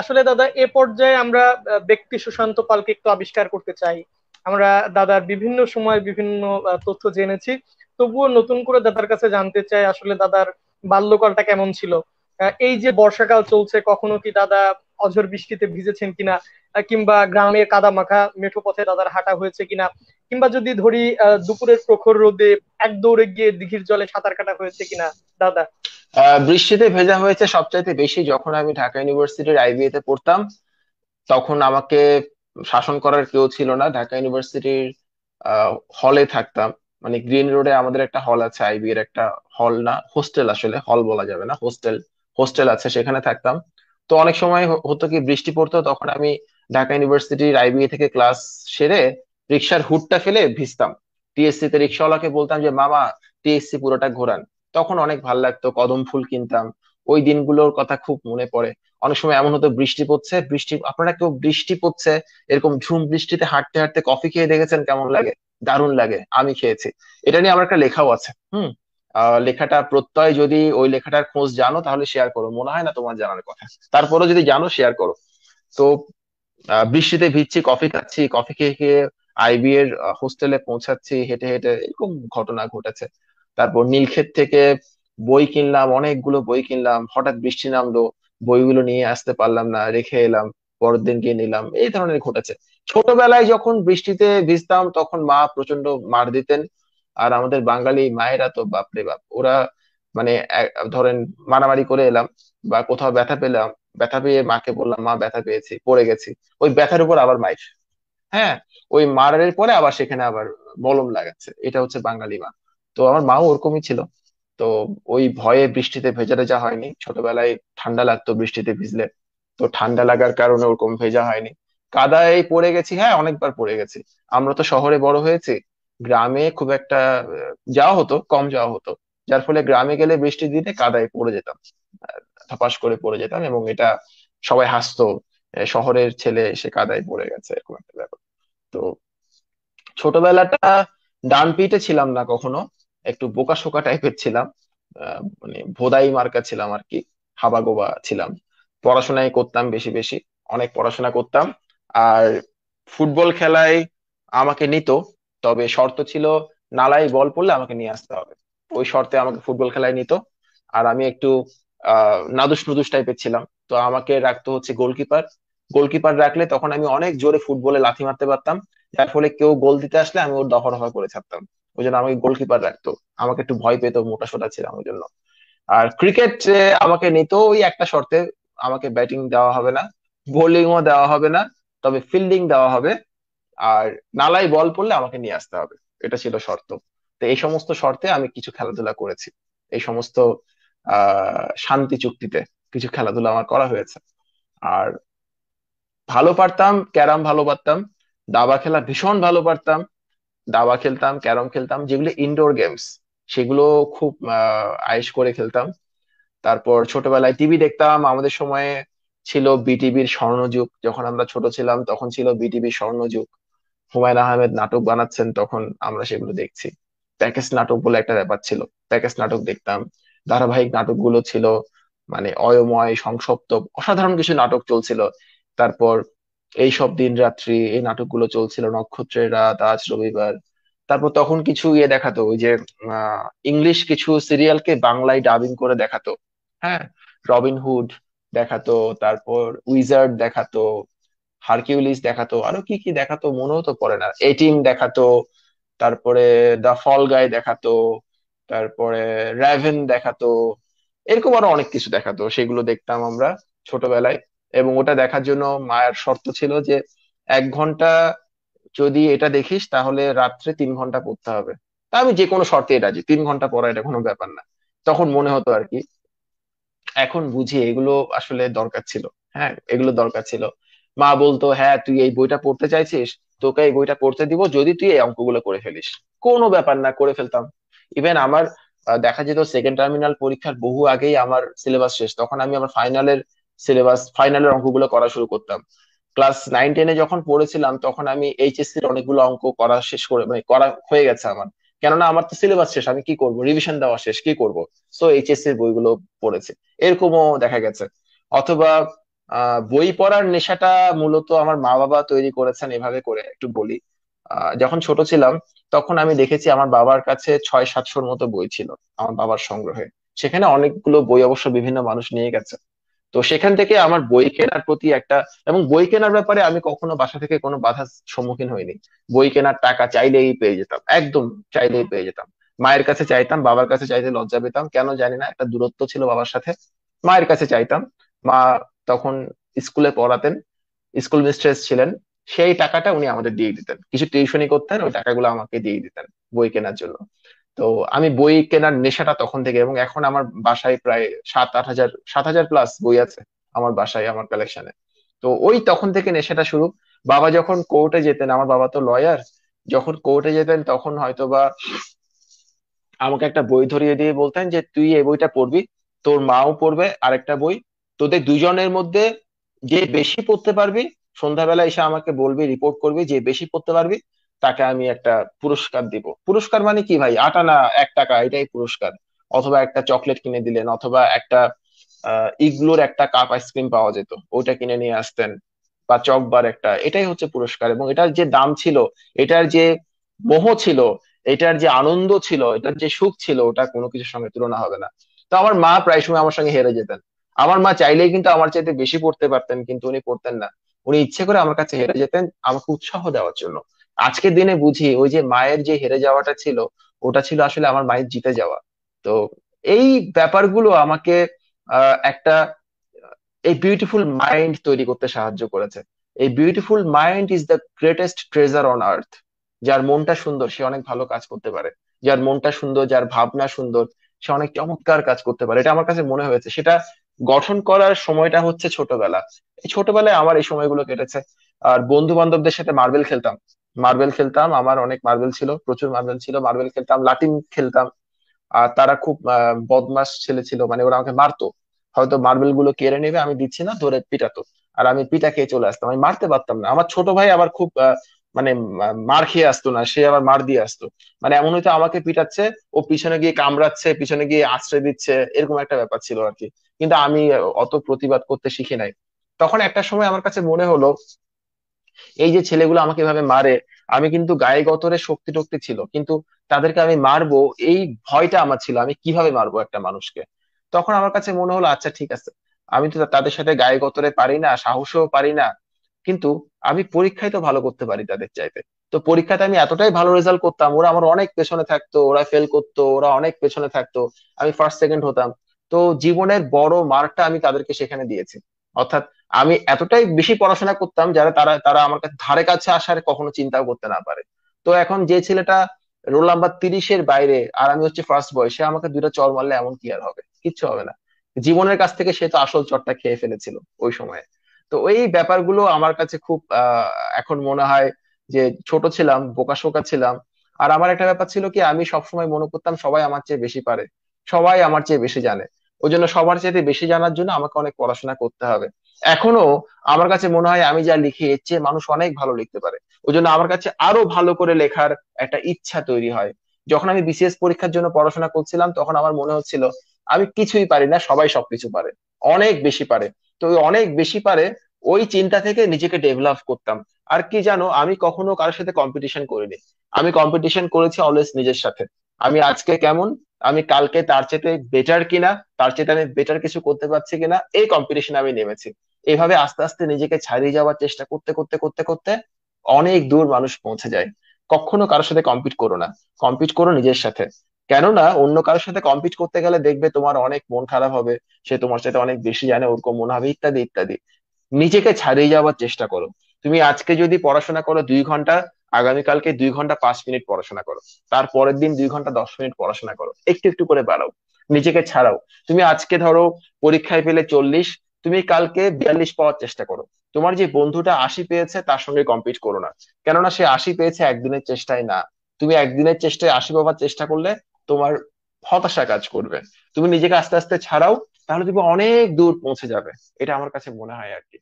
আসলে দাদা, এ পর্যায়ে আমরা ব্যক্তি সুশান্ত পালকে একটু আবিষ্কার করতে চাই। আমরা দাদার বিভিন্ন সময় বিভিন্ন তথ্য জেনেছি। তবুও নতুন করে দাদার কাছে জানতে চাই, আসলে দাদার বাল্যকালটা কেমন ছিল? এই যে বর্ষাকাল চলছে, কখনো কি দাদা অঝর বৃষ্টিতে ভিজেছেন কিনা? কিংবা গ্রামের কাদা মাখা মেঠো পথে দাদার হাঁটা হয়েছে কিনা? কিংবা যদি ধরি দুপুরের প্রখর রোদে এক দৌড়ে গিয়ে দিঘির জলে সাঁতার কাটা হয়েছে কিনা, দাদা? বৃষ্টিতে ভেজা হয়েছে সবচাইতে বেশি যখন আমি ঢাকা ইউনিভার্সিটির আইবিএ তে পড়তাম, তখন আমাকে শাসন করার কেউ ছিল না। ঢাকা ইউনিভার্সিটির হলে থাকতাম। মানে গ্রিন রোডে আমাদের একটা হল আছে আইবি এর একটা হল না হোস্টেল আসলে হল বলা যাবে না হোস্টেল হোস্টেল আছে, সেখানে থাকতাম। তো অনেক সময় হতো কি বৃষ্টি পড়তো, তখন আমি ঢাকা ইউনিভার্সিটির আইবিএ থেকে ক্লাস সেরে রিক্সার হুডটা ফেলে ভিজতাম। টিএসসি তে রিক্সাওয়ালাকে বলতাম যে, মামা টিএসসি পুরোটা ঘোরান। তখন অনেক ভালো লাগতো, কদম ফুল কিনতাম। ওই দিনগুলোর কথা খুব মনে পড়ে। অনেক সময় এমন হতো, বৃষ্টি পড়ছে, বৃষ্টি, আপনারা কেউ বৃষ্টি পড়ছে, এরকম ঝুম বৃষ্টিতে হাঁটতে হাঁটতে কফি খেয়ে দেখেছেন কেমন লাগে? দারুণ লাগে, আমি খেয়েছি। এটা নিয়ে আমার একটা লেখাও আছে, হুম? লেখাটা প্রত্যয় যদি ওই লেখাটার খোঁজ জানো, তাহলে শেয়ার করো। মনে হয় না তোমার জানার কথা। তারপরও যদি জানো শেয়ার করো। তো বৃষ্টিতে ভিজছি, কফি খাচ্ছি, কফি খেয়ে খেয়ে আইবি এর হোস্টেলে পৌঁছাচ্ছি, হেঁটে হেঁটে, এরকম ঘটনা ঘটেছে। তারপর নীলক্ষেত থেকে বই কিনলাম, অনেকগুলো বই কিনলাম, হঠাৎ বৃষ্টি নামলো, বইগুলো নিয়ে আসতে পারলাম না, রেখে এলাম, পরের দিন গিয়ে নিলাম, এই ধরনের ঘটেছে। ছোটবেলায় যখন বৃষ্টিতে ভিজতাম, তখন মা প্রচণ্ড মার দিতেন, আর আমাদের বাঙালি মায়েরা তো, বাপরে বাপ, ওরা মানে ধরেন মারামারি করে এলাম, বা কোথাও ব্যথা পেলাম, ব্যথা পেয়ে মাকে বললাম, মা, ব্যথা পেয়েছি, পড়ে গেছি। ওই ব্যথার উপর আবার মাইর হ্যাঁ? ওই মারের পরে আবার সেখানে আবার মলম লাগাচ্ছে, এটা হচ্ছে বাঙালি মা। তো আমার মাও ওরকমই ছিল। তো ওই ভয়ে বৃষ্টিতে ভেজা টেজা হয়নি। ছোটবেলায় ঠান্ডা লাগতো বৃষ্টিতে ভিজলে। তো ঠান্ডা লাগার কারণে ওরকম ভেজা হয়নি। কাদায় পড়ে গেছি হ্যাঁ অনেকবার পড়ে গেছি। আমরা তো শহরে বড় হয়েছি। গ্রামে খুব একটা যাওয়া হতো, কম যাওয়া হতো। যার ফলে গ্রামে গেলে বৃষ্টির দিনে কাদায় পড়ে যেতাম থাপাস করে পড়ে যেতাম এবং এটা সবাই হাসতো শহরের ছেলে সে কাদায় পড়ে গেছে, এরকম একটা ব্যাপার। তো ছোটবেলাটা ডান পিঠে ছিলাম না কখনো। একটু বোকা শোকা টাইপের ছিলাম। মানে ভোদাই মার্কা ছিলাম আর কি, হাবাগোবা ছিলাম। পড়াশোনায় করতাম বেশি বেশি, অনেক পড়াশোনা করতাম। আর ফুটবল খেলায় আমাকে নিত, তবে শর্ত ছিল নালাই বল পড়লে আমাকে নিয়ে আসতে হবে। ওই শর্তে আমাকে ফুটবল খেলায় নিত। আর আমি একটু নাদুস নুদুস টাইপের ছিলাম। তো আমাকে রাখতো হচ্ছে গোলকিপার। গোলকিপার রাখলে তখন আমি অনেক জোরে ফুটবলে লাথি মারতে পারতাম। যার ফলে কেউ গোল দিতে আসলে আমি ওর দফা দফা করে ছাড়তাম। ওই জন্য আমাকে গোলকিপার রাখতো। আমাকে একটু ভয় পেতো মোটা সোটা ছিলাম ওই জন্য। আর ক্রিকেট আমাকে নিত ওই একটা শর্তে আমাকে ব্যাটিং দেওয়া হবে না বোলিংও দেওয়া হবে না, তবে ফিল্ডিং দেওয়া হবে। আর নালাই বল পড়লে আমাকে নিয়ে আসতে হবে। এটা ছিল শর্ত। তো এই সমস্ত শর্তে আমি কিছু খেলাধুলা করেছি। এই সমস্ত শান্তি চুক্তিতে কিছু খেলাধুলা আমার করা হয়েছে। আর ভালো পারতাম, ক্যারাম ভালো পারতাম, দাবা খেলা ভীষণ ভালো পারতাম দাবা খেলতাম, ক্যারম খেলতাম, যেগুলো ইনডোর গেমস সেগুলো খুব আয়েস করে খেলতাম। তারপর ছোটবেলায় টিভি দেখতাম, আমাদের সময়ে ছিল বিটিভির স্বর্ণযুগ, যখন আমরা ছোট ছিলাম, তখন ছিল বিটিভির স্বর্ণযুগ। হুমায়ুন আহমেদ নাটক বানাচ্ছেন, তখন আমরা সেগুলো দেখছি। প্যাকেজ নাটক বলে একটা ব্যাপার ছিল, প্যাকেজ নাটক দেখতাম। ধারাবাহিক নাটকগুলো ছিল মানে অয়ময়, সংসপ্ত, অসাধারণ কিছু নাটক চলছিল। তারপর এই সব দিন রাত্রি, এই নাটকগুলো চলছিল, নক্ষত্রের রাত, আজ রবিবার। তারপর তখন কিছু ইয়ে দেখাতো, ওই যে ইংলিশ কিছু সিরিয়ালকে বাংলায় ডাবিং করে দেখাতো। হ্যাঁ রবিনহুড দেখাতো, তারপর উইজার্ড দেখাতো, হারকিউলিস দেখাতো, আরও কি কি দেখাতো, মনেও তো পড়ে না। এটিম দেখাতো, তারপরে দা ফল গাই দেখাতো, তারপরে র্যাভেন দেখাতো, এরকম আরও অনেক কিছু দেখাতো, সেগুলো দেখতাম আমরা ছোটবেলায়। এবং ওটা দেখার জন্য মায়ের শর্ত ছিল যে এক ঘণ্টা যদি এটা দেখিস, তাহলে রাত্রে তিন ঘণ্টা পড়তে হবে। তা আমি যে কোনো শর্তে রাজি তিন ঘণ্টা পড়া এটা কোনো ব্যাপার না। তখন মনে হতো আর কি, এখন বুঝি এগুলো আসলে দরকার ছিল। হ্যাঁ এগুলো দরকার ছিল। মা বলতো হ্যাঁ তুই এই বইটা পড়তে চাইছিস, তোকে এই বইটা পড়তে দিব, যদি তুই এই অঙ্কগুলো করে ফেলিস। কোনো ব্যাপার না, করে ফেলতাম। ইভেন আমার দেখা যেত সেকেন্ড টার্মিনাল পরীক্ষার বহু আগেই আমার সিলেবাস শেষ। তখন আমি আমার ফাইনালের সিলেবাস ফাইনালের অঙ্কগুলো করা শুরু করতাম। ক্লাস নাইন টেনে যখন পড়েছিলাম, তখন আমি এইচএসসির অনেকগুলো অঙ্ক করা শেষ করে মানে করা হয়ে গেছে আমার। কেননা আমার তো সিলেবাস শেষ, আমি কি করব? রিভিশন দেওয়া শেষ, কি করব? সো এইচএসসির বইগুলো পড়েছি। এরকমও দেখা গেছে। অথবা বই পড়ার নেশাটা মূলত আমার মা বাবা তৈরি করেছেন, এভাবে করে একটু বলি। যখন ছোট ছিলাম, তখন আমি দেখেছি আমার বাবার কাছে ছয় সাতশোর মতো বই ছিল, আমার বাবার সংগ্রহে। সেখানে অনেকগুলো বই অবশ্য বিভিন্ন মানুষ নিয়ে গেছে। তো সেখান থেকে আমার বই কেনার প্রতি একটা, এবং বই কেনার ব্যাপারে আমি কখনো বাসা থেকে কোনো বাধার সম্মুখীন হইনি। বই কেনার টাকা চাইলেই পেয়ে যেতাম, একদম চাইলেই পেয়ে যেতাম। মায়ের কাছে চাইতাম, বাবার কাছে চাইতে লজ্জা পেতাম, কেন জানি না, একটা দূরত্ব ছিল বাবার সাথে। মায়ের কাছে চাইতাম, মা তখন স্কুলে পড়াতেন, স্কুল মিস্ট্রেস ছিলেন, সেই টাকাটা উনি আমাদের দিয়ে দিতেন। কিছু টিউশনি করতেন, ওই টাকাগুলো আমাকে দিয়ে দিতেন বই কেনার জন্য। তো আমি বই কেনার নেশাটা তখন থেকে এবং এখন আমার বাসায় প্রায় সাত, আট হাজার, সাত হাজার প্লাস বই আছে আমার বাসায়, আমার কালেকশনে তো ওই তখন থেকে নেশাটা শুরু। বাবা যখন কোর্টে যেতেন, আমার বাবা তো লয়ার যখন কোর্টে যেতেন তখন হয়তো বা আমাকে একটা বই ধরিয়ে দিয়ে বলতেন যে, তুই এই বইটা পড়বি, তোর মাও পড়বে আরেকটা বই। তোদের দুজনের মধ্যে যে বেশি পড়তে পারবি, সন্ধ্যাবেলা এসে আমাকে বলবি রিপোর্ট করবি, যে বেশি পড়তে পারবি তাকে আমি একটা পুরস্কার দিব। পুরস্কার মানে কি ভাই? আট আনা এক টাকা, এটাই পুরস্কার। অথবা একটা চকলেট কিনে দিলেন, অথবা একটা ইগলোর একটা কাপ আইসক্রিম পাওয়া যেত ওটা কিনে নিয়ে আসতেন। বা চকবার একটা, এটাই হচ্ছে পুরস্কার। এবং এটার যে দাম ছিল, এটার যে মোহ ছিল, এটার যে আনন্দ ছিল, এটার যে সুখ ছিল, ওটা কোনো কিছুর সঙ্গে তুলনা হবে না। তো আমার মা প্রায় সময় আমার সঙ্গে হেরে যেতেন। আমার মা চাইলেই কিন্তু আমার চাইতে বেশি পড়তে পারতেন, কিন্তু উনি পড়তেন না। উনি ইচ্ছে করে আমার কাছে হেরে যেতেন, আমাকে উৎসাহ দেওয়ার জন্য। আজকের দিনে বুঝি ওই যে মায়ের যে হেরে যাওয়াটা ছিল, ওটা ছিল আসলে আমার মায়ের জিতে যাওয়া। তো এই ব্যাপারগুলো আমাকে একটা, এই বিউটিফুল মাইন্ড তৈরি করতে সাহায্য করেছে। এই beautiful mind is the greatest treasure on earth যার মনটা সুন্দর, সে অনেক ভালো কাজ করতে পারে। যার মনটা সুন্দর, যার ভাবনা সুন্দর, সে অনেক চমৎকার কাজ করতে পারে। এটা আমার কাছে মনে হয়েছে। সেটা গঠন করার সময়টা হচ্ছে ছোটবেলা। এই ছোটবেলায় আমার এই সময়গুলো কেটেছে। আর বন্ধু বান্ধবদের সাথে মার্বেল খেলতাম। মার্বেল খেলতাম আমার অনেক মার্বেল ছিল প্রচুর মার্বেল ছিল। মার্বেল খেলতাম লাটিম খেলতাম। আর তারা খুব আহ, বদমাশ ছেলে ছিল মানে ওরা আমাকে মারতো। হয়তো মার্বেলগুলো কেড়ে নেবে আমি দিচ্ছি না ধরে পিটাতো। আর আমি পিটা খেয়ে চলে আসতাম আমি মারতে পারতাম না। আমার ছোট ভাই আবার খুব মানে মার খেয়ে আসতো না সে আবার মার দিয়ে আসতো। মানে এমন হয়তো আমাকে পিটাচ্ছে ও পিছনে গিয়ে কামড়াচ্ছে পিছনে গিয়ে আশ্রয় দিচ্ছে এরকম একটা ব্যাপার ছিল আর কি। কিন্তু আমি অত প্রতিবাদ করতে শিখি নাই। তখন একটা সময় আমার কাছে মনে হলো এই যে ছেলেগুলো আমাকে এভাবে মারে, আমি কিন্তু গায়ে গতরে শক্তি টক্তি ছিল, কিন্তু তাদেরকে আমি মারবো, এই ভয়টা আমার ছিল, আমি কীভাবে মারবো একটা মানুষকে? তখন আমার কাছে মনে হলো আচ্ছা ঠিক আছে, আমি তো তাদের সাথে গায়ে গতরে পারি না, সাহসও পারি না, কিন্তু আমি পরীক্ষায় তো ভালো করতে পারি তাদের চাইতে। তো পরীক্ষাতে আমি এতটাই ভালো রেজাল্ট করতাম, ওরা আমার অনেক পেছনে থাকতো, ওরা ফেল করতো, ওরা অনেক পেছনে থাকতো, আমি ফার্স্ট সেকেন্ড হতাম। তো জীবনের বড় মার্কটা আমি তাদেরকে সেখানে দিয়েছি। অর্থাৎ আমি এতটাই বেশি পড়াশোনা করতাম যারা তারা তারা আমার কাছে ধারে কাছে আসার কখনো চিন্তাও করতে না পারে। তো এখন যে ছেলেটা রোল নাম্বার তিরিশের বাইরে, আর আমি হচ্ছে ফার্স্ট বয় সে আমাকে দুইটা চর মারলে এমন কি আর হবে? কিচ্ছু হবে না। জীবনের কাছ থেকে সে তো আসল চরটা খেয়ে ফেলেছিল ওই সময়ে। তো ওই ব্যাপারগুলো আমার কাছে খুব এখন মনে হয় যে ছোট ছিলাম বোকাশোকা ছিলাম। আর আমার একটা ব্যাপার ছিল কি, আমি সবসময় মনে করতাম সবাই আমার চেয়ে বেশি পারে, সবাই আমার চেয়ে বেশি জানে। ওই জন্য সবার চাইতে বেশি জানার জন্য আমাকে অনেক পড়াশোনা করতে হবে। এখনও আমার কাছে মনে হয় আমি যা লিখি, এর চেয়ে মানুষ অনেক ভালো লিখতে পারে। ওই জন্য আমার কাছে আরও ভালো করে লেখার একটা ইচ্ছা তৈরি হয়। যখন আমি বিসিএস পরীক্ষার জন্য পড়াশোনা করছিলাম, তখন আমার মনে হচ্ছিল, আমি কিছুই পারি না, সবাই সবকিছু পারে। অনেক বেশি পারে। তো অনেক বেশি পারে, ওই চিন্তা থেকে নিজেকে ডেভেলপ করতাম। আর কি জানো, আমি কখনো কারোর সাথে কম্পিটিশন করিনি। আমি কম্পিটিশন করেছি অলওয়েজ নিজের সাথে। আমি আজকে কেমন আমি কালকে তার চেয়ে বেটার কিনা, তার চেয়ে আমি বেটার কিছু করতে পারছি কিনা, এই কম্পিটিশন আমি নেমেছি। এইভাবে আস্তে আস্তে নিজেকে ছাড়িয়ে যাওয়ার চেষ্টা করতে করতে করতে করতে অনেক দূর মানুষ পৌঁছে যায়। কখনো কারোর সাথে কম্পিট করো না। কম্পিট করো নিজের সাথে। কেননা অন্য কারোর সাথে কম্পিট করতে গেলে দেখবে তোমার অনেক মন খারাপ হবে, সে তোমার সাথে অনেক বেশি জানে, ওরকম মনে হবে, ইত্যাদি ইত্যাদি। নিজেকে ছাড়িয়ে যাওয়ার চেষ্টা করো। তুমি আজকে যদি পড়াশোনা করো দুই ঘণ্টা আগামীকালকে দুই ঘণ্টা পাঁচ মিনিট পড়াশোনা করো। তার পরের দিন দুই ঘণ্টা দশ মিনিট পড়াশোনা করো। একটু একটু করে বাড়াও। নিজেকে ছাড়াও। তুমি আজকে ধরো পরীক্ষায় পেলে চল্লিশ, তুমি কালকে বিয়াল্লিশ পাওয়ার চেষ্টা করো। তোমার যে বন্ধুটা আশি পেয়েছে, তার সঙ্গে কম্পিট করো না। কেননা সে আশি পেয়েছে একদিনের চেষ্টায় না। তুমি একদিনের চেষ্টায় আশি পাওয়ার চেষ্টা করলে তোমার হতাশা কাজ করবে। তুমি নিজেকে আস্তে আস্তে ছাড়াও, তাহলে তুমি অনেক দূর পৌঁছে যাবে। এটা আমার কাছে মনে হয় আর কি।